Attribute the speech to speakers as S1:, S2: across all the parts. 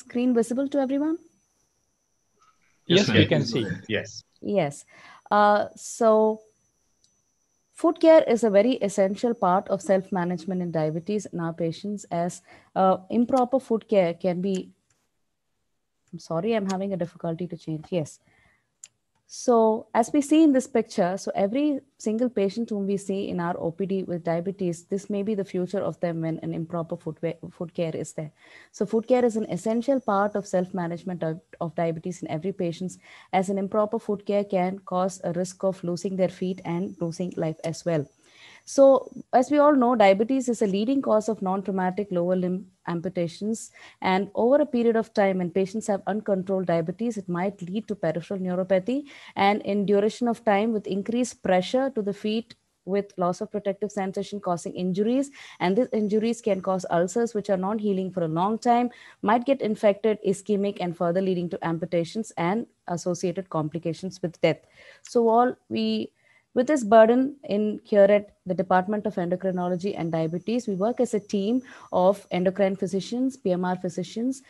S1: screen visible to everyone?
S2: Yes, yes we can see.
S3: Yes.
S1: Yes. Uh, so foot care is a very essential part of self-management in diabetes in our patients as uh, improper foot care can be, I'm sorry, I'm having a difficulty to change. Yes. So as we see in this picture, so every single patient whom we see in our OPD with diabetes, this may be the future of them when an improper food, food care is there. So food care is an essential part of self-management of, of diabetes in every patient as an improper food care can cause a risk of losing their feet and losing life as well. So, as we all know, diabetes is a leading cause of non traumatic lower limb amputations. And over a period of time, when patients have uncontrolled diabetes, it might lead to peripheral neuropathy. And in duration of time, with increased pressure to the feet, with loss of protective sensation causing injuries and these injuries can cause ulcers which are non-healing for a long time might get infected ischemic and further leading to amputations and associated complications with death so all we with this burden in here at the Department of Endocrinology and Diabetes, we work as a team of endocrine physicians, PMR physicians,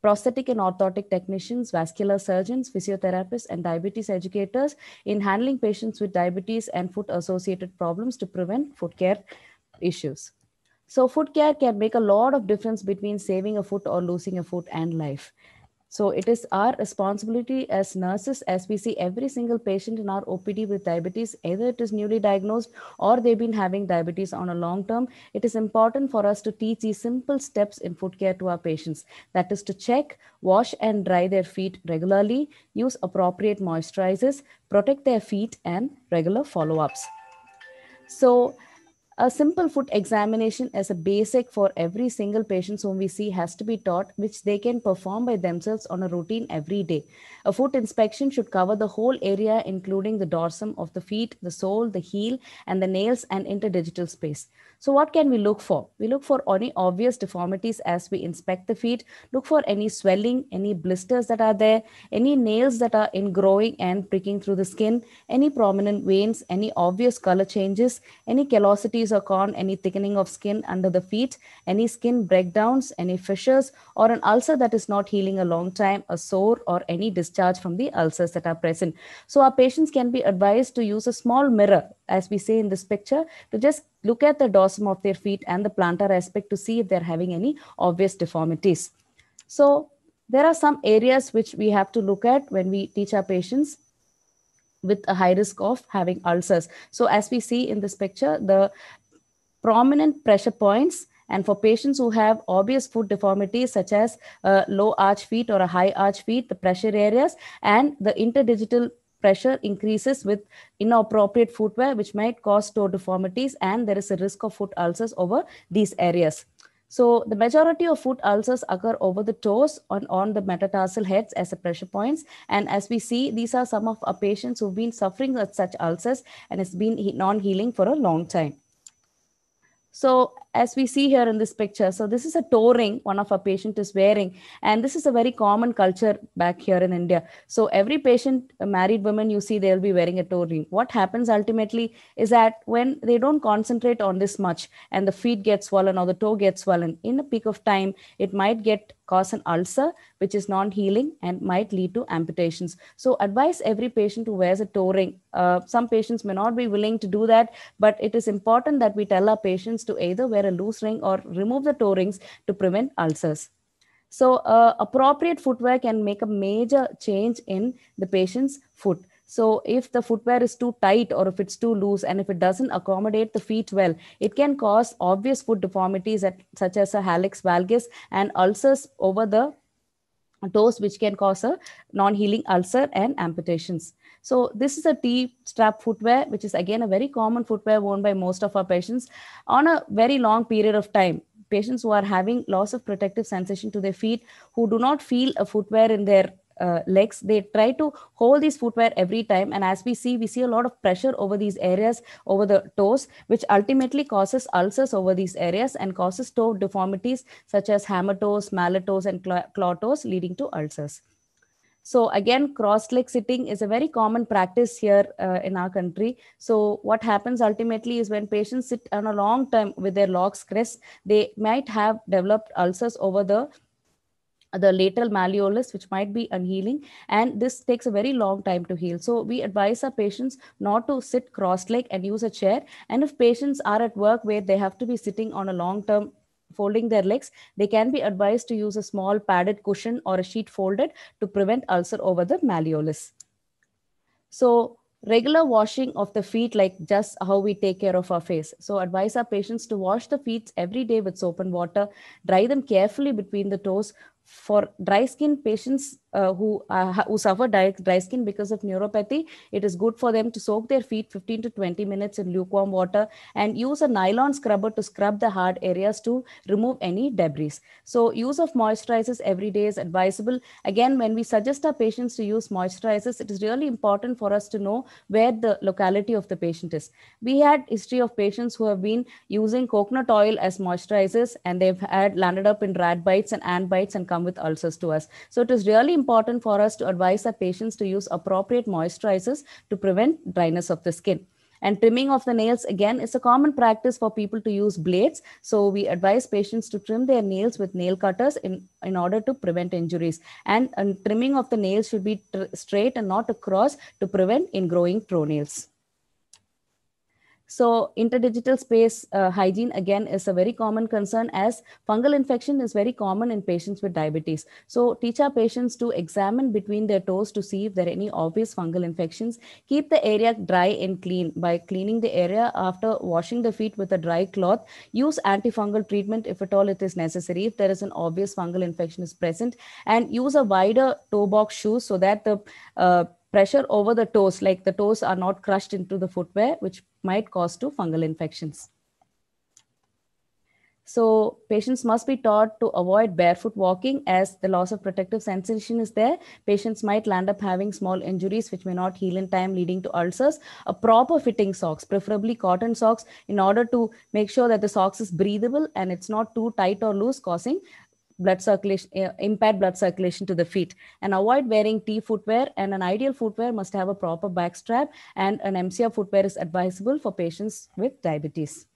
S1: prosthetic and orthotic technicians, vascular surgeons, physiotherapists, and diabetes educators in handling patients with diabetes and foot associated problems to prevent foot care issues. So foot care can make a lot of difference between saving a foot or losing a foot and life. So it is our responsibility as nurses, as we see every single patient in our OPD with diabetes, either it is newly diagnosed or they've been having diabetes on a long term. It is important for us to teach these simple steps in foot care to our patients. That is to check, wash and dry their feet regularly, use appropriate moisturizers, protect their feet and regular follow-ups. So a simple foot examination as a basic for every single patient whom we see has to be taught, which they can perform by themselves on a routine every day. A foot inspection should cover the whole area, including the dorsum of the feet, the sole, the heel, and the nails and interdigital space. So what can we look for? We look for any obvious deformities as we inspect the feet, look for any swelling, any blisters that are there, any nails that are ingrowing and pricking through the skin, any prominent veins, any obvious color changes, any callosities or corn, any thickening of skin under the feet, any skin breakdowns, any fissures, or an ulcer that is not healing a long time, a sore, or any discharge from the ulcers that are present. So our patients can be advised to use a small mirror, as we say in this picture, to just look at the dorsum of their feet and the plantar aspect to see if they're having any obvious deformities. So there are some areas which we have to look at when we teach our patients with a high risk of having ulcers. So as we see in this picture, the prominent pressure points and for patients who have obvious foot deformities such as uh, low arch feet or a high arch feet, the pressure areas and the interdigital pressure increases with inappropriate footwear, which might cause toe deformities, and there is a risk of foot ulcers over these areas. So the majority of foot ulcers occur over the toes on, on the metatarsal heads as a pressure points. And as we see, these are some of our patients who've been suffering with such ulcers and it's been non-healing for a long time. So as we see here in this picture, so this is a toe ring one of our patient is wearing, and this is a very common culture back here in India. So every patient, uh, married woman, you see they'll be wearing a toe ring. What happens ultimately is that when they don't concentrate on this much and the feet get swollen or the toe gets swollen, in a peak of time, it might get cause an ulcer, which is non-healing and might lead to amputations. So advise every patient who wears a toe ring. Uh, some patients may not be willing to do that, but it is important that we tell our patients to either wear a loose ring or remove the toe rings to prevent ulcers. So uh, appropriate footwear can make a major change in the patient's foot. So if the footwear is too tight or if it's too loose and if it doesn't accommodate the feet well, it can cause obvious foot deformities at, such as a hallux valgus and ulcers over the toes, which can cause a non-healing ulcer and amputations. So this is a T-strap footwear, which is again a very common footwear worn by most of our patients on a very long period of time. Patients who are having loss of protective sensation to their feet, who do not feel a footwear in their uh, legs. They try to hold these footwear every time. And as we see we see a lot of pressure over these areas over the toes which ultimately causes ulcers over these areas and causes toe deformities such as hammer toes mallet toes and claw toes leading to ulcers. So again, cross-leg sitting is a very common practice here uh, in our country. So what happens ultimately is when patients sit on a long time with their legs crossed, they might have developed ulcers over the the lateral malleolus, which might be unhealing, and this takes a very long time to heal. So we advise our patients not to sit cross-legged and use a chair. And if patients are at work where they have to be sitting on a long-term folding their legs, they can be advised to use a small padded cushion or a sheet folded to prevent ulcer over the malleolus. So regular washing of the feet like just how we take care of our face so advise our patients to wash the feet every day with soap and water dry them carefully between the toes for dry skin patients uh, who uh, who suffer dry, dry skin because of neuropathy it is good for them to soak their feet 15 to 20 minutes in lukewarm water and use a nylon scrubber to scrub the hard areas to remove any debris. So use of moisturizers every day is advisable. Again when we suggest our patients to use moisturizers it is really important for us to know where the locality of the patient is. We had history of patients who have been using coconut oil as moisturizers and they've had landed up in rat bites and ant bites and come with ulcers to us so it is really important for us to advise our patients to use appropriate moisturizers to prevent dryness of the skin. And trimming of the nails, again, is a common practice for people to use blades. So we advise patients to trim their nails with nail cutters in, in order to prevent injuries. And, and trimming of the nails should be straight and not across to prevent ingrowing toenails. So interdigital space uh, hygiene again is a very common concern as fungal infection is very common in patients with diabetes. So teach our patients to examine between their toes to see if there are any obvious fungal infections. Keep the area dry and clean by cleaning the area after washing the feet with a dry cloth. Use antifungal treatment if at all it is necessary if there is an obvious fungal infection is present and use a wider toe box shoe so that the uh, pressure over the toes, like the toes are not crushed into the footwear, which might cause to fungal infections. So patients must be taught to avoid barefoot walking as the loss of protective sensation is there. Patients might land up having small injuries which may not heal in time leading to ulcers. A proper fitting socks, preferably cotton socks in order to make sure that the socks is breathable and it's not too tight or loose causing blood circulation, uh, impaired blood circulation to the feet. And avoid wearing T footwear. And an ideal footwear must have a proper back strap. And an MCR footwear is advisable for patients with diabetes.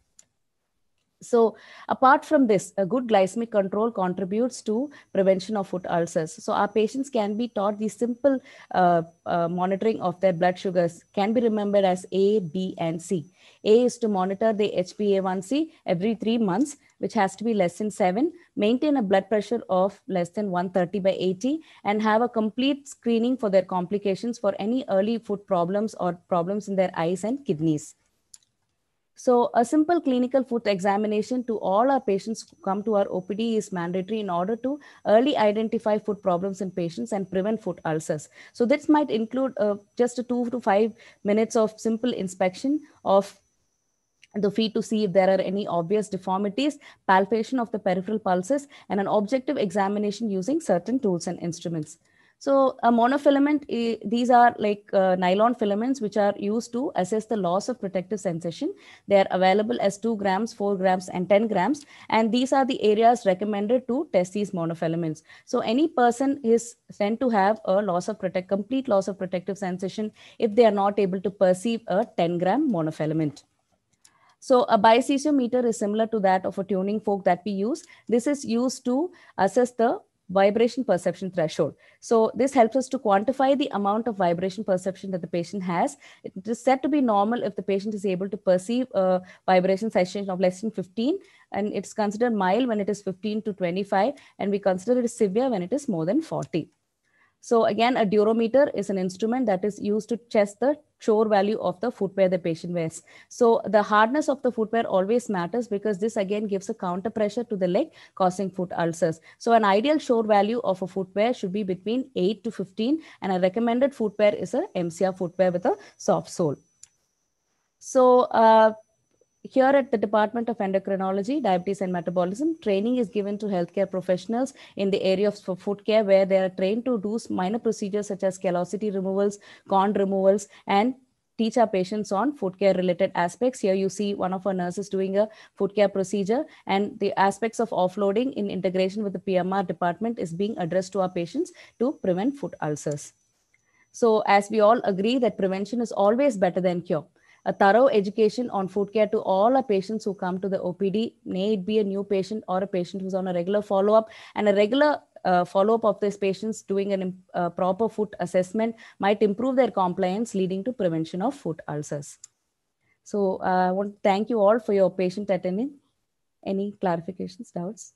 S1: So apart from this, a good glycemic control contributes to prevention of foot ulcers. So our patients can be taught the simple uh, uh, monitoring of their blood sugars can be remembered as A, B, and C. A is to monitor the HbA1c every three months, which has to be less than seven, maintain a blood pressure of less than 130 by 80, and have a complete screening for their complications for any early foot problems or problems in their eyes and kidneys. So a simple clinical foot examination to all our patients who come to our OPD is mandatory in order to early identify foot problems in patients and prevent foot ulcers. So this might include uh, just a two to five minutes of simple inspection of the feet to see if there are any obvious deformities, palpation of the peripheral pulses, and an objective examination using certain tools and instruments. So a monofilament, these are like uh, nylon filaments which are used to assess the loss of protective sensation. They are available as 2 grams, 4 grams and 10 grams. And these are the areas recommended to test these monofilaments. So any person is sent to have a loss of protect, complete loss of protective sensation if they are not able to perceive a 10 gram monofilament. So a biothesiometer is similar to that of a tuning fork that we use. This is used to assess the vibration perception threshold. So this helps us to quantify the amount of vibration perception that the patient has. It is said to be normal if the patient is able to perceive a vibration session of less than 15 and it's considered mild when it is 15 to 25 and we consider it severe when it is more than 40. So again, a durometer is an instrument that is used to test the shore value of the footwear the patient wears. So the hardness of the footwear always matters because this again gives a counter pressure to the leg causing foot ulcers. So an ideal shore value of a footwear should be between 8 to 15 and a recommended footwear is a MCR footwear with a soft sole. So uh, here at the Department of Endocrinology, Diabetes and Metabolism, training is given to healthcare professionals in the area of foot care where they are trained to do minor procedures such as callosity removals, corn removals, and teach our patients on foot care related aspects. Here you see one of our nurses doing a foot care procedure and the aspects of offloading in integration with the PMR department is being addressed to our patients to prevent foot ulcers. So as we all agree that prevention is always better than cure a thorough education on foot care to all our patients who come to the OPD, may it be a new patient or a patient who's on a regular follow-up. And a regular uh, follow-up of these patients doing a uh, proper foot assessment might improve their compliance leading to prevention of foot ulcers. So uh, i want to thank you all for your patient attending. Any clarifications doubts